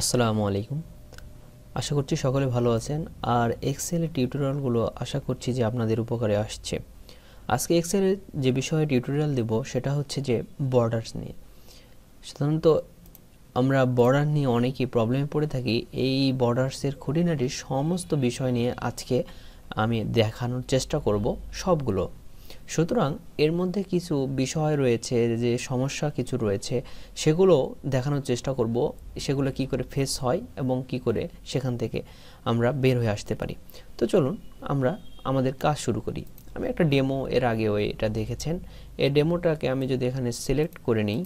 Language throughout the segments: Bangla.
আসসালামু আলাইকুম। আশা করছি সকলে ভালো আছেন। আর এক্সেলের টিউটোরিয়ালগুলো আশা করছি যে আপনাদের উপকারে আসছে। আজকে এক্সেলের যে বিষয়ে টিউটোরিয়াল দেব, সেটা হচ্ছে যে বর্ডার্স নিয়ে। সাধারণত আমরা বর্ডার নিয়ে অনেকেই প্রবলেমে পড়ে থাকি। এই বর্ডার্সের খুঁটিনাটির সমস্ত বিষয় নিয়ে আজকে আমি দেখানোর চেষ্টা করব সবগুলো। সুতরাং এর মধ্যে কিছু বিষয় রয়েছে, যে সমস্যা কিছু রয়েছে, সেগুলো দেখানোর চেষ্টা করব, সেগুলো কি করে ফেস হয় এবং কি করে সেখান থেকে আমরা বের হয়ে আসতে পারি। তো চলুন আমরা আমাদের কাজ শুরু করি। আমি একটা ডেমো এর আগেও এটা দেখেছেন। এই ডেমোটাকে আমি যদি এখানে সিলেক্ট করে নিই,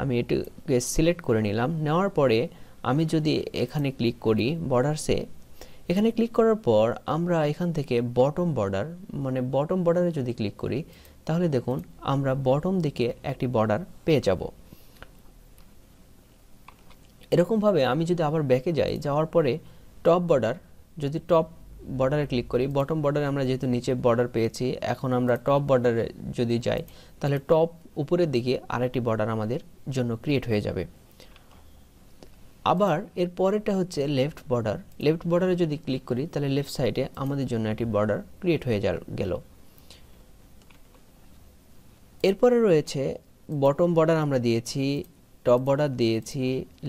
আমি এটাকে সিলেক্ট করে নিলাম। নেওয়ার পরে আমি যদি এখানে ক্লিক করি বর্ডারসে এখানে ক্লিক করার পর আমরা এখান থেকে বটম বর্ডার মানে বটম বর্ডারে যদি ক্লিক করি, তাহলে দেখুন আমরা বটম দিকে একটি বর্ডার পেয়ে যাব। এরকমভাবে আমি যদি আবার ব্যাকে যাই, যাওয়ার পরে টপ বর্ডার যদি টপ বর্ডারে ক্লিক করি বটম বর্ডারে আমরা যেহেতু নিচে বর্ডার পেয়েছি, এখন আমরা টপ বর্ডারে যদি যাই, তাহলে টপ উপরের দিকে আরেকটি বর্ডার আমাদের জন্য ক্রিয়েট হয়ে যাবে। আবার এর পরেরটা হচ্ছে লেফট বর্ডার লেফট বর্ডারে যদি ক্লিক করি, তাহলে লেফট সাইডে আমাদের জন্য একটি বর্ডার ক্রিয়েট হয়ে যা গেল। এরপরে রয়েছে বটম বর্ডার আমরা দিয়েছি টপ বর্ডার দিয়েছি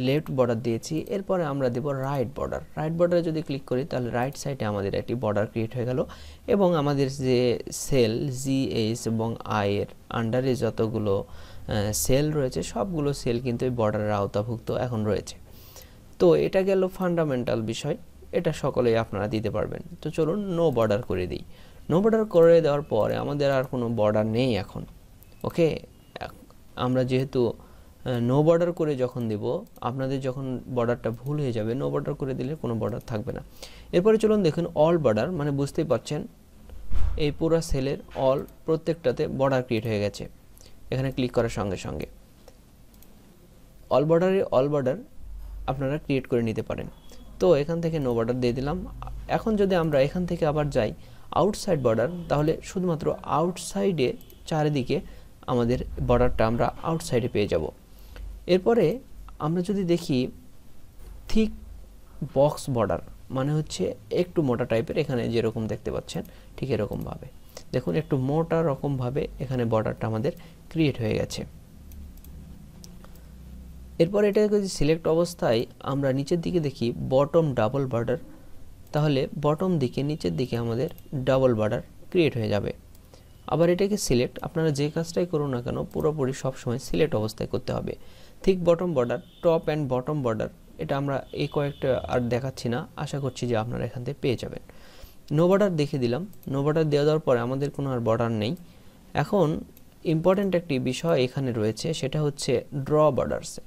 লেফট বর্ডার দিয়েছি, এরপরে আমরা দেব রাইট বর্ডার রাইট বর্ডারে যদি ক্লিক করি, তাহলে রাইট সাইডে আমাদের একটি বর্ডার ক্রিয়েট হয়ে গেল এবং আমাদের যে সেল জি এইচ এবং আই এর আন্ডারে যতগুলো সেল রয়েছে, সবগুলো সেল কিন্তু এই বর্ডারের আওতাভুক্ত এখন রয়েছে। তো এটা গেল ফান্ডামেন্টাল বিষয়, এটা সকলেই আপনারা দিতে পারবেন। তো চলুন নো বর্ডার করে দিই। নো বর্ডার করে দেওয়ার পরে আমাদের আর কোনো বর্ডার নেই এখন ওকে আমরা যেহেতু নো বর্ডার করে যখন দেব, আপনাদের যখন বর্ডারটা ভুল হয়ে যাবে নো বর্ডার করে দিলে কোনো বর্ডার থাকবে না। এরপরে চলুন দেখুন অল বর্ডার মানে বুঝতেই পারছেন, এই পুরো সেলের অল প্রত্যেকটাতে বর্ডার ক্রিয়েট হয়ে গেছে। এখানে ক্লিক করার সঙ্গে সঙ্গে। অল বর্ডারে অল বর্ডার আপনারা ক্রিয়েট করে নিতে পারেন। তো এখান থেকে নো বর্ডার দিয়ে দিলাম। এখন যদি আমরা এখান থেকে আবার যাই আউটসাইড বর্ডার তাহলে শুধুমাত্র আউটসাইডে চারিদিকে আমাদের বর্ডারটা আমরা আউটসাইডে পেয়ে যাব। এরপরে আমরা যদি দেখি থিক বক্স বর্ডার মানে হচ্ছে একটু মোটা টাইপের এখানে যেরকম দেখতে পাচ্ছেন, ঠিক এরকমভাবে। দেখুন, একটু মোটা রকমভাবে এখানে বর্ডারটা আমাদের ক্রিয়েট হয়ে গেছে। এরপর এটাকে যদি সিলেক্ট অবস্থায় আমরা নিচের দিকে দেখি বটম ডাবল বর্ডার তাহলে বটম দিকে, নিচের দিকে আমাদের ডাবল বর্ডার ক্রিয়েট হয়ে যাবে। আবার এটাকে সিলেক্ট আপনারা যে কাজটাই করুন না কেন, পুরোপুরি সবসময় সিলেক্ট অবস্থায় করতে হবে। ঠিক bottom border top and bottom border এটা আমরা এই কয়েকটা আর দেখাচ্ছি না, আশা করছি যে আপনারা এখান থেকে পেয়ে যাবেন। নো বর্ডার দেখে দিলাম নো বর্ডার দেওয়া দেওয়ার পরে আমাদের কোনো আর বর্ডার নেই। এখন ইম্পর্ট্যান্ট একটি বিষয় এখানে রয়েছে, সেটা হচ্ছে ড্র বর্ডারসে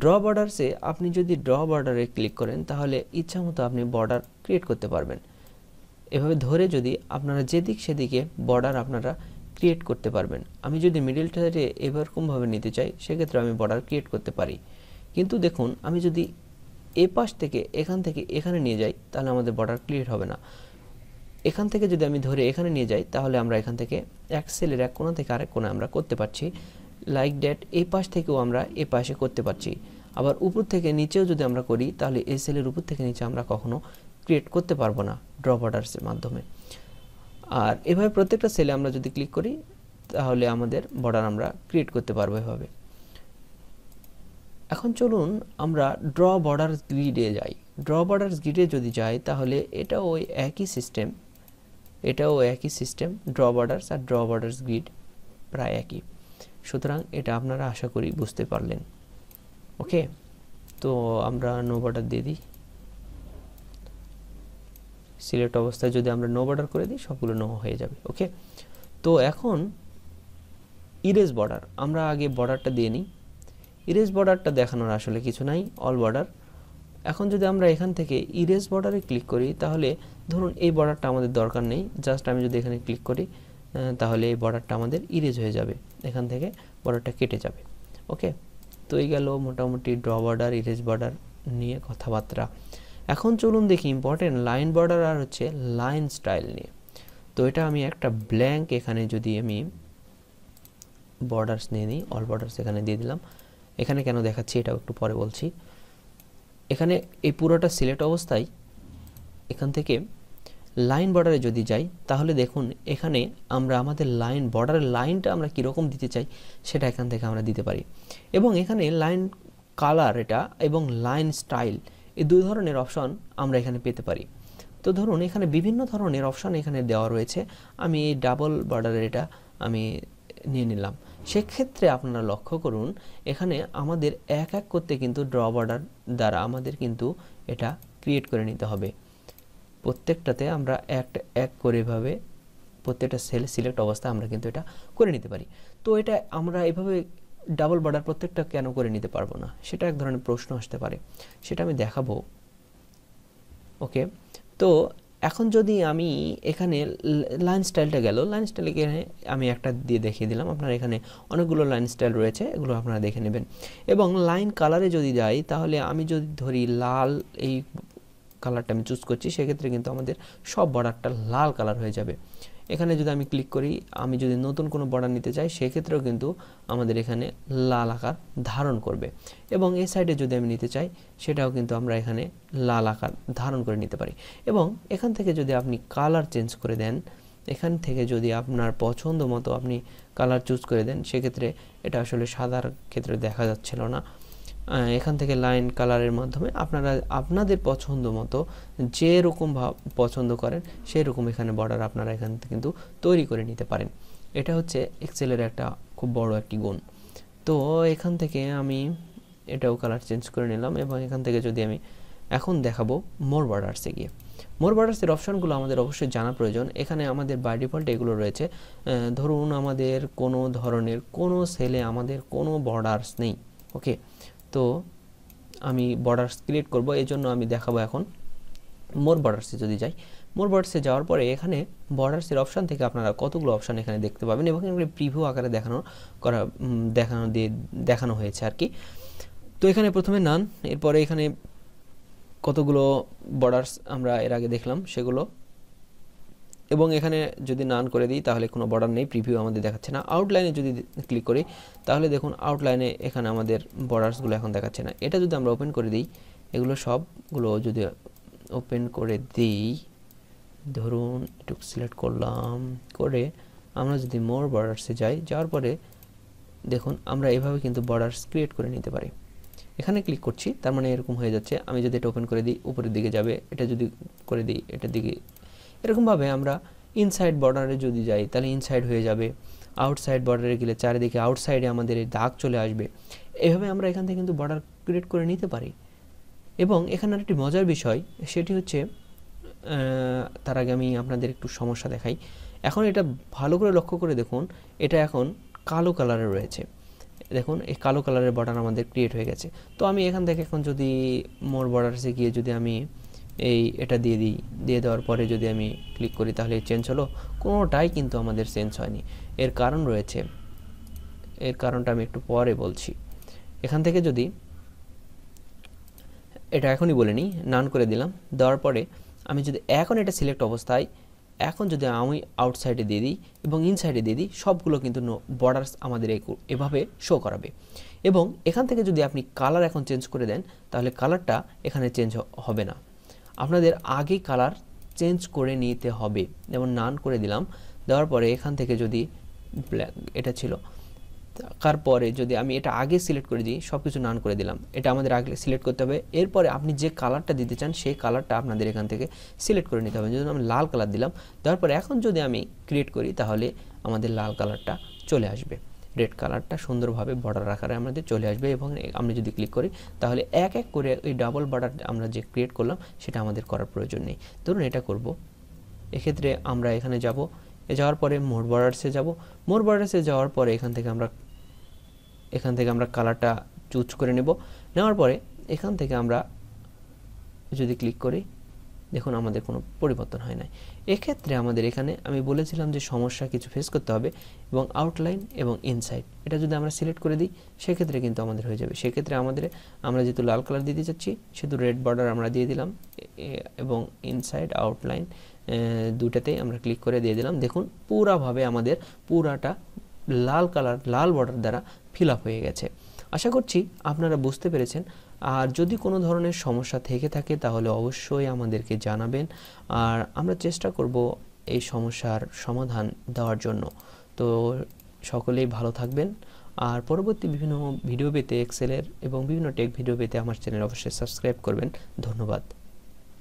ড্র বর্ডারসে আপনি যদি ড্র বর্ডারে ক্লিক করেন, তাহলে ইচ্ছা মতো আপনি বর্ডার ক্রিয়েট করতে পারবেন। এভাবে ধরে যদি আপনারা যেদিক সেদিকে বর্ডার আপনারা ক্রিয়েট করতে পারবেন। আমি যদি মিডিলটারে এরকমভাবে নিতে চাই, সেক্ষেত্রে আমি বর্ডার ক্রিয়েট করতে পারি। কিন্তু দেখুন, আমি যদি এ পাশ থেকে এখান থেকে এখানে নিয়ে যাই, তাহলে আমাদের বর্ডার ক্লিয়ার হবে না। এখান থেকে যদি আমি ধরে এখানে নিয়ে যাই, তাহলে আমরা এখান থেকে এক সেলের এক কোণা থেকে আরেক কোণে আমরা করতে পারছি। লাইক ড্যাট এই পাশ থেকেও আমরা এ পাশে করতে পারছি। আবার উপর থেকে নিচেও যদি আমরা করি, তাহলে এই সেলের উপর থেকে নিচে আমরা কখনো ক্রিয়েট করতে পারব না ড্র বর্ডার্সের মাধ্যমে। আর এভাবে প্রত্যেকটা সেলে আমরা যদি ক্লিক করি, তাহলে আমাদের বর্ডার আমরা ক্রিয়েট করতে পারব এভাবে। এখন চলুন আমরা ড্র বর্ডার গ্রিডে যাই। ড্র বর্ডার গ্রিডে যদি যাই, তাহলে এটা ওই একই সিস্টেম এটাও একই সিস্টেম ড্র বর্ডার্স আর ড্র বর্ডার্স গ্রিড প্রায় একই। সুতরাং এটা আপনারা আশা করি বুঝতে পারলেন। ওকে? তো আমরা নো বর্ডার দিয়ে দিই। সিলেক্ট অবস্থায় যদি আমরা নো বর্ডার করে দিই, সবগুলো নো হয়ে যাবে। ওকে? তো এখন ইরেজ বর্ডার আমরা আগে বর্ডারটা দিয়ে নিই। ইরেজ বর্ডারটা দেখানোর আসলে কিছু নাই অল বর্ডার এখন যদি আমরা এখান থেকে ইরেজ বর্ডারে ক্লিক করি, তাহলে ধরুন এই বর্ডারটা আমাদের দরকার নেই জাস্ট আমি যদি এখানে ক্লিক করি তাহলে এই বর্ডারটা আমাদের ইরেজ হয়ে যাবে। এখান থেকে বর্ডারটা কেটে যাবে। ওকে তো এই গেল মোটামুটি ড্র বর্ডার ইরেজ বর্ডার নিয়ে কথাবার্তা। এখন চলুন দেখি ইম্পর্টেন্ট লাইন বর্ডার আর হচ্ছে লাইন স্টাইল নিয়ে। তো এটা আমি একটা ব্ল্যাঙ্ক এখানে যদি আমি বর্ডার্স নিয়ে নিই অল বর্ডার্স এখানে দিয়ে দিলাম। এখানে কেন দেখাচ্ছি এটাও একটু পরে বলছি। এখানে এই পুরোটা সিলেক্ট অবস্থায় এখান থেকে লাইন বর্ডারে যদি যাই, তাহলে দেখুন এখানে আমরা আমাদের লাইন বর্ডারের লাইনটা আমরা কীরকম দিতে চাই, সেটা এখান থেকে আমরা দিতে পারি। এবং এখানে লাইন কালার এটা এবং লাইন স্টাইল এই দুই ধরনের অপশন আমরা এখানে পেতে পারি। তো ধরুন এখানে বিভিন্ন ধরনের অপশন এখানে দেওয়া রয়েছে। আমি এই ডাবল বর্ডারের এটা আমি নিয়ে নিলাম। সেক্ষেত্রে আপনারা লক্ষ্য করুন, এখানে আমাদের এক এক করতে কিন্তু ড্র বর্ডার দ্বারা আমাদের কিন্তু এটা ক্রিয়েট করে নিতে হবে। প্রত্যেকটাতে আমরা একটা এক করে এভাবে প্রত্যেকটা সেল সিলেক্ট অবস্থা আমরা কিন্তু এটা করে নিতে পারি। তো এটা আমরা এভাবে ডাবল বর্ডার প্রত্যেকটা কেন করে নিতে পারব না? সেটা এক ধরনের প্রশ্ন আসতে পারে। সেটা আমি দেখাবো। ওকে? তো এখন যদি আমি এখানে লাইন স্টাইলটা গেল লাইন স্টাইল আমি একটা দিয়ে দেখিয়ে দিলাম। আপনার এখানে অনেকগুলো লাইন স্টাইল রয়েছে, এগুলো আপনারা দেখে নেবেন। এবং লাইন কালারে যদি যাই, তাহলে আমি যদি ধরি লাল, এই কালারটা আমি চুজ করছি, সেক্ষেত্রে কিন্তু আমাদের সব বর্ডারটা লাল কালার হয়ে যাবে। এখানে যদি আমি ক্লিক করি, আমি যদি নতুন কোনো বর্ডার নিতে চাই, সেক্ষেত্রেও কিন্তু আমাদের এখানে লাল আকার ধারণ করবে। এবং এই সাইডে যদি আমি নিতে চাই, সেটাও কিন্তু আমরা এখানে লাল আকার ধারণ করে নিতে পারি। এবং এখান থেকে যদি আপনি কালার চেঞ্জ করে দেন, এখান থেকে যদি আপনার পছন্দ মতো আপনি কালার চুজ করে দেন, সেক্ষেত্রে এটা আসলে সাদার ক্ষেত্রে দেখা যাচ্ছিল না। এখান থেকে লাইন কালারের মাধ্যমে আপনারা, আপনাদের পছন্দ মতো যেরকম ভাব পছন্দ করেন সেই রকম এখানে বর্ডার আপনারা এখান থেকে কিন্তু তৈরি করে নিতে পারেন। এটা হচ্ছে এক্সেলের একটা খুব বড় একটি গুণ। তো এখান থেকে আমি এটাও কালার চেঞ্জ করে নিলাম এবং এখান থেকে যদি আমি এখন দেখাবো মোর বর্ডার্সে গিয়ে। মোর বর্ডার্সের অপশানগুলো আমাদের অবশ্যই জানা প্রয়োজন। এখানে আমাদের বাই ডিফল্ট এগুলো রয়েছে। ধরুন আমাদের কোনো ধরনের কোনো সেলে আমাদের কোনো বর্ডার্স নেই ওকে তো আমি বর্ডার্স ক্রিয়েট করব এই জন্য আমি দেখাবো এখন মোর বর্ডার্সে যদি যাই। মোর বর্ডার্সে যাওয়ার পরে এখানে বর্ডার্সের অপশান থেকে আপনারা কতগুলো অপশান এখানে দেখতে পাবেন এবং এখানে প্রিভিউ আকারে দেখানো করা দেখানো দিয়ে দেখানো হয়েছে আর কি। তো এখানে প্রথমে নান এরপরে এখানে কতগুলো বর্ডার্স আমরা এর আগে দেখলাম, সেগুলো এবং এখানে যদি নান করে দিই, তাহলে কোনো বর্ডার নেই প্রিভিউ আমাদের দেখাচ্ছে না। আউটলাইনে যদি ক্লিক করি, তাহলে দেখুন আউটলাইনে এখানে আমাদের বর্ডার্সগুলো এখন দেখাচ্ছে না। এটা যদি আমরা ওপেন করে দিই, এগুলো সবগুলো যদি ওপেন করে দিই, ধরুন একটু সিলেক্ট করলাম, করে আমরা যদি মোর বর্ডার্সে যাই, যাওয়ার পরে দেখুন আমরা এভাবে কিন্তু বর্ডার্স ক্রিয়েট করে নিতে পারি। এখানে ক্লিক করছি, তার মানে এরকম হয়ে যাচ্ছে। আমি যদি এটা ওপেন করে দিই, উপরের দিকে যাবে, এটা যদি করে দিই, এটার দিকে এরকমভাবে আমরা ইনসাইড বর্ডারে যদি যাই, তাহলে ইনসাইড হয়ে যাবে। আউটসাইড বর্ডারে গেলে চারিদিকে আউটসাইডে আমাদের এই দাগ চলে আসবে। এভাবে আমরা এখান থেকে কিন্তু বর্ডার ক্রিয়েট করে নিতে পারি। এবং এখানে একটি মজার বিষয়, সেটি হচ্ছে তার আগে আমি আপনাদের একটু সমস্যা দেখাই। এখন এটা ভালো করে লক্ষ্য করে দেখুন, এটা এখন কালো কালারে রয়েছে। দেখুন, এই কালো কালারের বর্ডার আমাদের ক্রিয়েট হয়ে গেছে। তো আমি এখান থেকে এখন যদি মোর বর্ডারসে গিয়ে যদি আমি এই এটা দিয়ে দিই, দিয়ে দেওয়ার পরে যদি আমি ক্লিক করি তাহলে চেঞ্জ হলো। কোনোটাই কিন্তু আমাদের চেঞ্জ হয়নি। এর কারণ রয়েছে, এর কারণটা আমি একটু পরে বলছি। এখান থেকে যদি এটা এখনই বলে নিই নান করে দিলাম, দেওয়ার পরে আমি যদি এখন এটা সিলেক্ট অবস্থায়, এখন যদি আমি আউটসাইডে দিয়ে দিই এবং ইনসাইডে দিয়ে দিই, সবগুলো কিন্তু বর্ডার্স আমাদের এভাবে শো করাবে। এবং এখান থেকে যদি আপনি কালার এখন চেঞ্জ করে দেন, তাহলে কালারটা এখানে চেঞ্জ হবে না। আপনাদের আগে কালার চেঞ্জ করে নিতে হবে। যেমন নান করে দিলাম, দেওয়ার পরে এখান থেকে যদি ব্ল্যাক এটা ছিল তারপরে যদি আমি এটা আগে সিলেক্ট করে দিই সব কিছু নান করে দিলাম। এটা আমাদের আগে সিলেক্ট করতে হবে। এরপরে আপনি যে কালারটা দিতে চান, সেই কালারটা আপনাদের এখান থেকে সিলেক্ট করে নিতে হবে। যদি আমি লাল কালার দিলাম, দেওয়ার পরে এখন যদি আমি ক্রিয়েট করি, তাহলে আমাদের লাল কালারটা চলে আসবে। রেড কালারটা সুন্দরভাবে বর্ডার আকারে আমাদের চলে আসবে এবং আমরা যদি ক্লিক করি, তাহলে এক এক করে ওই ডাবল বর্ডার আমরা যে ক্রিয়েট করলাম, সেটা আমাদের করার প্রয়োজন নেই। ধরুন এটা করব। এক্ষেত্রে আমরা এখানে যাব। যাওয়ার পরে মোর বর্ডার্সে যাব। মোর বর্ডার্সে যাওয়ার পরে এখান থেকে আমরা, এখান থেকে আমরা কালারটা চুজ করে নেব। নেওয়ার পরে এখান থেকে আমরা যদি ক্লিক করি দেখুন, আমাদের কোনো পরিবর্তন হয় নাই। এক্ষেত্রে আমাদের এখানে আমি বলেছিলাম যে সমস্যা কিছু ফেস করতে হবে এবং আউটলাইন এবং ইনসাইড এটা যদি আমরা সিলেক্ট করে দিই, সেক্ষেত্রে কিন্তু আমাদের হয়ে যাবে। সেক্ষেত্রে আমাদের, আমরা যেহেতু লাল কালার দিতে চাচ্ছি, সেহেতু রেড বর্ডার আমরা দিয়ে দিলাম। এবং ইনসাইড আউটলাইন দুটাতেই আমরা ক্লিক করে দিয়ে দিলাম। দেখুন, পুরাভাবে আমাদের পুরাটা লাল কালার লাল বর্ডার দ্বারা ফিল আপ হয়ে গেছে। আশা করছি আপনারা বুঝতে পেরেছেন। আর যদি কোনো ধরনের সমস্যা থেকে থাকে, তাহলে অবশ্যই আমাদেরকে জানাবেন। আর আমরা চেষ্টা করব এই সমস্যার সমাধান দেওয়ার জন্য। তো সকলেই ভালো থাকবেন। আর পরবর্তী বিভিন্ন ভিডিও পেতে এক্সেলের এবং বিভিন্ন টেক ভিডিও পেতে আমার চ্যানেল অবশ্যই সাবস্ক্রাইব করবেন। ধন্যবাদ।